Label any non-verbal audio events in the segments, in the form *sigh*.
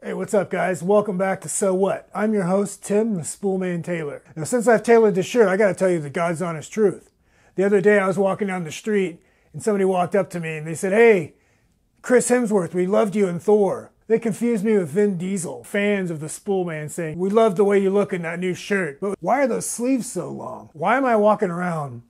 Hey, what's up, guys? Welcome back to Sew What. I'm your host, Tim, the Spoolman Taylor. Now, since I've tailored this shirt, I gotta tell you the God's honest truth. The other day, I was walking down the street, and somebody walked up to me and they said, Hey, Chris Hemsworth, we loved you in Thor. They confused me with Vin Diesel, fans of the Spoolman saying, We love the way you look in that new shirt, but why are those sleeves so long? Why am I walking around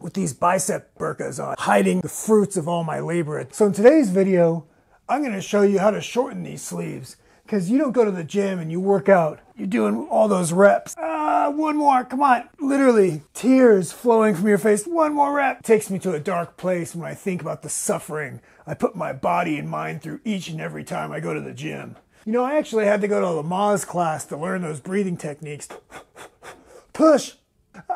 with these bicep burkas on, hiding the fruits of all my labor? So, in today's video, I'm gonna show you how to shorten these sleeves because you don't go to the gym and you work out. You're doing all those reps. Ah, one more, come on. Literally, tears flowing from your face. One more rep. takes me to a dark place when I think about the suffering I put my body and mind through each and every time I go to the gym. You know, I actually had to go to Lamaze class to learn those breathing techniques. Push.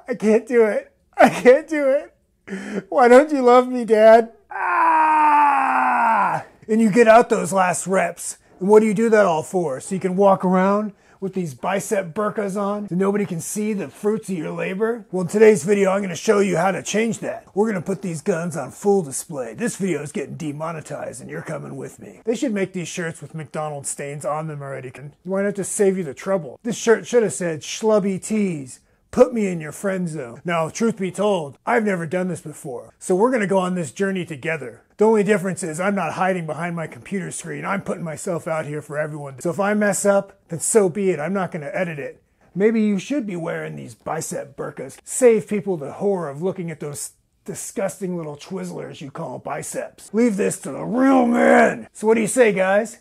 I can't do it. I can't do it. Why don't you love me, Dad? Ah! And you get out those last reps and what do you do that all for? So you can walk around with these bicep burkas on so nobody can see the fruits of your labor? Well, in today's video, I'm going to show you how to change that. We're going to put these guns on full display. This video is getting demonetized and you're coming with me. They should make these shirts with McDonald's stains on them already. Can why not just save you the trouble? This shirt should have said Schlubby Tees Put me in your friend zone. Now, truth be told, I've never done this before. So we're going to go on this journey together. The only difference is I'm not hiding behind my computer screen. I'm putting myself out here for everyone. So if I mess up, then so be it. I'm not going to edit it. Maybe you should be wearing these bicep burkas. Save people the horror of looking at those disgusting little twizzlers you call biceps. Leave this to the real men. So what do you say, guys?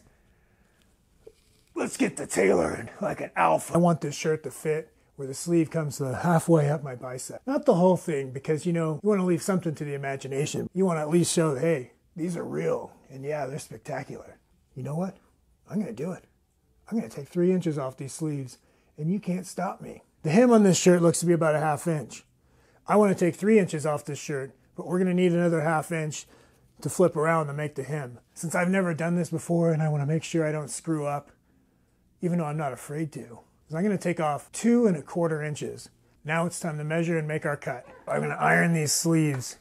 Let's get the tailoring like an alpha. I want this shirt to fit where the sleeve comes halfway up my bicep. Not the whole thing, because you know, you want to leave something to the imagination. You want to at least show hey, these are real, and yeah, they're spectacular. You know what? I'm going to do it. I'm going to take three inches off these sleeves, and you can't stop me. The hem on this shirt looks to be about a half inch. I want to take three inches off this shirt, but we're going to need another half inch to flip around to make the hem. Since I've never done this before and I want to make sure I don't screw up, even though I'm not afraid to, I'm going to take off two and a quarter inches. Now it's time to measure and make our cut. I'm going to iron these sleeves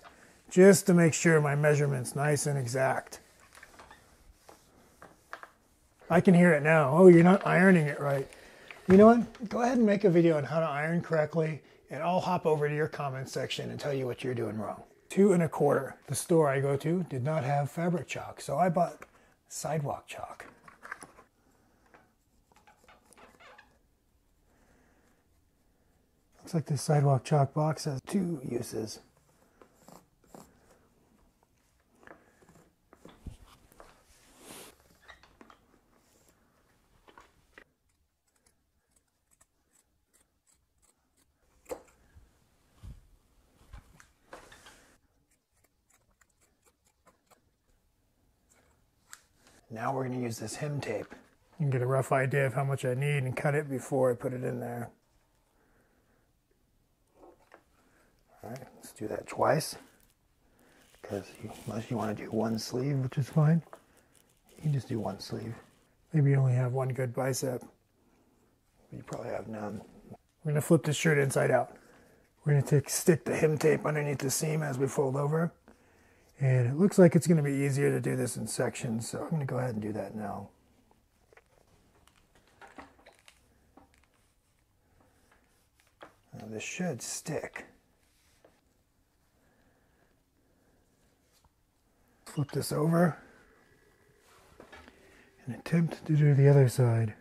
just to make sure my measurement's nice and exact. I can hear it now. Oh, you're not ironing it right. You know what? Go ahead and make a video on how to iron correctly, and I'll hop over to your comment section and tell you what you're doing wrong. Two and a quarter. The store I go to did not have fabric chalk, so I bought sidewalk chalk. Looks like this sidewalk chalk box has two uses. Now we're going to use this hem tape. You can get a rough idea of how much I need and cut it before I put it in there. All right, let's do that twice. Because unless you want to do one sleeve, which is fine, you can just do one sleeve. Maybe you only have one good bicep. You probably have none. We're going to flip this shirt inside out. We're going to take, stick the hem tape underneath the seam as we fold over. And it looks like it's going to be easier to do this in sections, so I'm going to go ahead and do that now. Now this should stick. Flip this over and attempt to do the other side.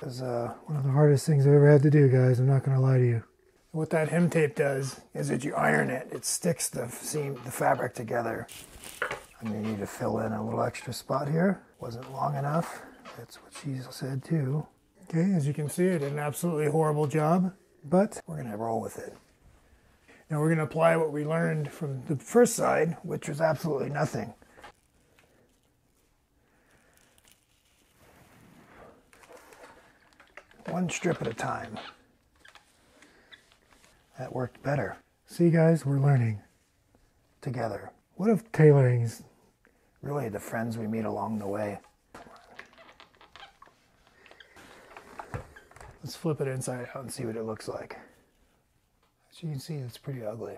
Is uh, one of the hardest things I've ever had to do, guys. I'm not going to lie to you. What that hem tape does is that you iron it. It sticks the seam, the fabric together. I'm going to need to fill in a little extra spot here. Wasn't long enough. That's what she said too. Okay, as you can see, I did an absolutely horrible job, but we're going to roll with it. Now we're going to apply what we learned from the first side, which was absolutely nothing. One strip at a time. That worked better. See guys, we're learning together. What if tailoring's really the friends we meet along the way? Let's flip it inside out and see what it looks like. As you can see, it's pretty ugly.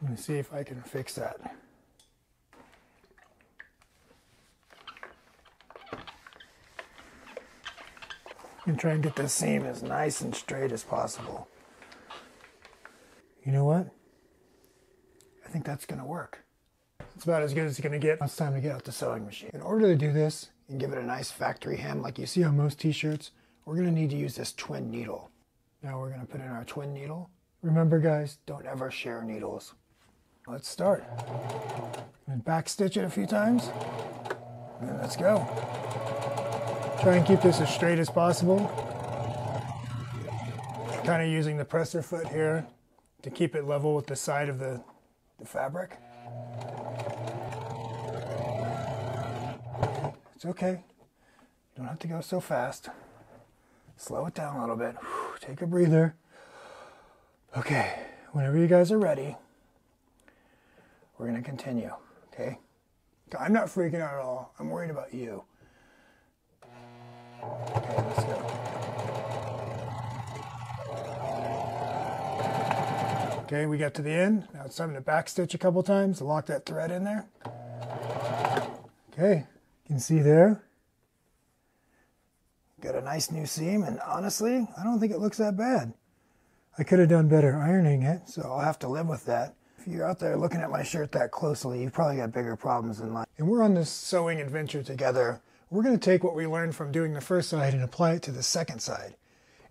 Going to see if I can fix that. And try and get this seam as nice and straight as possible. You know what? I think that's going to work. It's about as good as it's to get. It's time to get out the sewing machine. In order to do this and give it a nice factory hem like you see on most t-shirts, we're to need to use this twin needle. Now we're to put in our twin needle. Remember guys, don't ever share needles. Let's start. And back stitch it a few times. And let's go. Try and keep this as straight as possible. Kind of using the presser foot here to keep it level with the side of the, the fabric. It's okay. You don't have to go so fast. Slow it down a little bit. *sighs* Take a breather. Okay, whenever you guys are ready, we're going to continue, okay? I'm not freaking out at all. I'm worried about you. Okay, let's go. Okay, we got to the end. Now it's time to backstitch a couple times to lock that thread in there. Okay, you can see there. Got a nice new seam, and honestly, I don't think it looks that bad. I could have done better ironing it, so I'll have to live with that. If you're out there looking at my shirt that closely, you've probably got bigger problems in life. And we're on this sewing adventure together. We're going to take what we learned from doing the first side and apply it to the second side.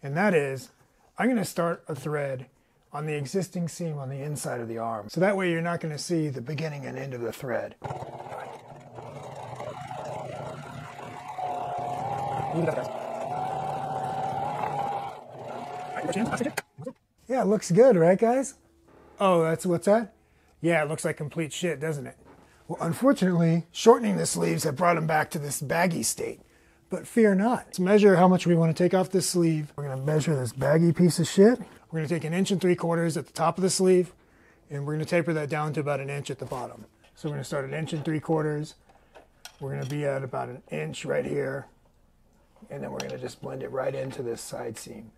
And that is, I'm going to start a thread on the existing seam on the inside of the arm. So that way you're not going to see the beginning and end of the thread. Yeah, it looks good, right guys? Oh, that's what's that? Yeah, it looks like complete shit, doesn't it? Well, unfortunately, shortening the sleeves have brought them back to this baggy state. But fear not. Let's measure how much we want to take off this sleeve. We're going to measure this baggy piece of shit. We're going to take an inch and three quarters at the top of the sleeve, and we're going to taper that down to about an inch at the bottom. So we're going to start an inch and three quarters. We're going to be at about an inch right here, and then we're going to just blend it right into this side seam.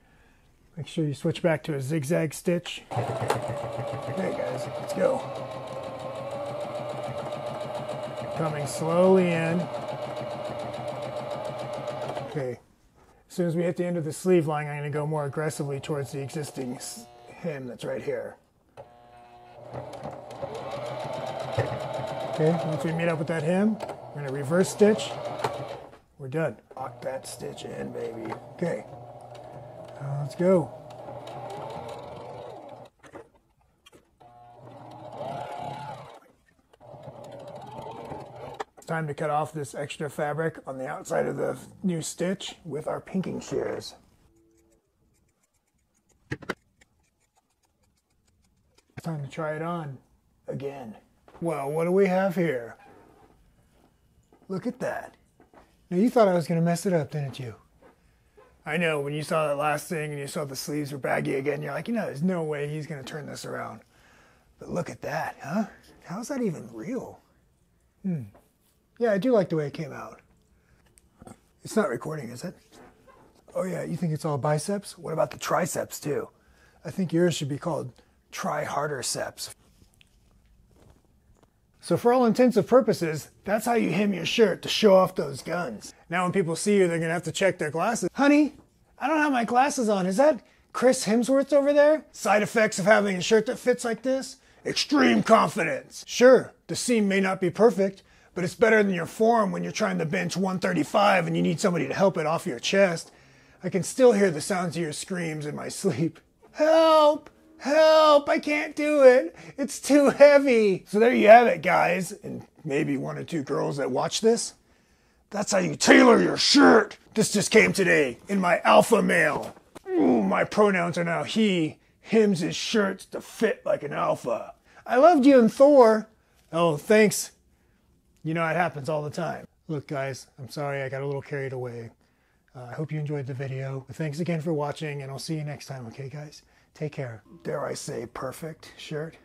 Make sure you switch back to a zigzag stitch. Okay guys, let's go. Coming slowly in. Okay, as soon as we hit the end of the sleeve line, I'm going to go more aggressively towards the existing hem that's right here. Okay, once we meet up with that hem, we're going to reverse stitch. We're done. Lock that stitch in, baby. Okay, uh, let's go. time to cut off this extra fabric on the outside of the new stitch with our pinking shears. Time to try it on again. Well, what do we have here? Look at that. Now you thought I was going to mess it up, didn't you? I know, when you saw that last thing and you saw the sleeves were baggy again, you're like, you know, there's no way he's going to turn this around. But look at that, huh? How's that even real? Hmm. Yeah, I do like the way it came out. It's not recording, is it? Oh yeah, you think it's all biceps? What about the triceps too? I think yours should be called try harder seps. So for all intents and purposes, that's how you hem your shirt to show off those guns. Now when people see you, they're gonna have to check their glasses. Honey, I don't have my glasses on. Is that Chris Hemsworth over there? Side effects of having a shirt that fits like this? Extreme confidence. Sure, the seam may not be perfect, but it's better than your form when you're trying to bench 135 and you need somebody to help it off your chest. I can still hear the sounds of your screams in my *laughs* sleep. Help! Help! I can't do it! It's too heavy! So there you have it, guys, and maybe one or two girls that watch this. That's how you tailor your shirt! This just came today in my alpha male. Ooh, my pronouns are now he. Hems his shirts to fit like an alpha. I loved you in Thor. Oh, thanks. You know, it happens all the time. Look, guys, I'm sorry I got a little carried away. Uh, I hope you enjoyed the video. Thanks again for watching, and I'll see you next time, okay, guys? Take care. Dare I say perfect shirt?